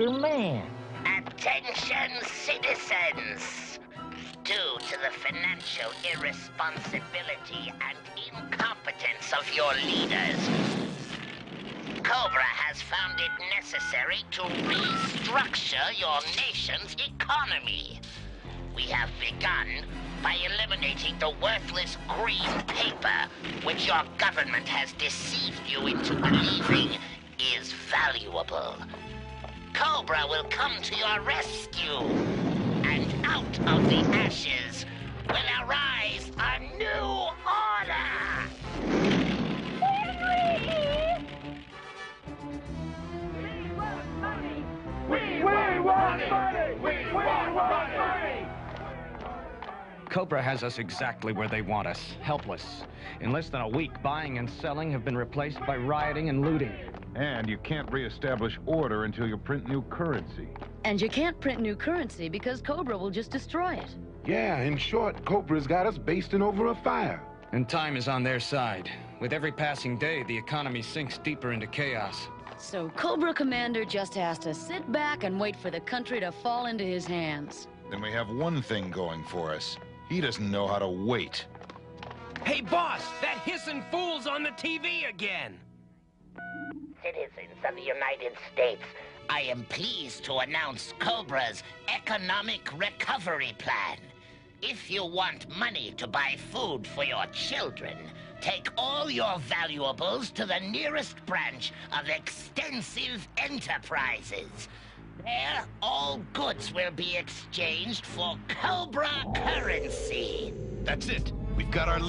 your man. Attention, citizens! Due to the financial irresponsibility and incompetence of your leaders, Cobra has found it necessary to restructure your nation's economy. We have begun by eliminating the worthless green paper, which your government has deceived you into believing is valuable. Cobra will come to your rescue, and out of the ashes will arise a new order! We want money! We, we want money! We want money! Cobra has us exactly where they want us, helpless. In less than a week, buying and selling have been replaced by rioting and looting. And you can't reestablish order until you print new currency. And you can't print new currency because Cobra will just destroy it. Yeah, in short, Cobra's got us basting over a fire. And time is on their side. With every passing day, the economy sinks deeper into chaos. So Cobra Commander just has to sit back and wait for the country to fall into his hands. Then we have one thing going for us. He doesn't know how to wait. Hey, boss, that hissing fool's on the TV again. Citizens of the United States, I am pleased to announce Cobra's Economic Recovery Plan. If you want money to buy food for your children, take all your valuables to the nearest branch of Extensive Enterprises. There, all goods will be exchanged for Cobra currency. That's it. We've got our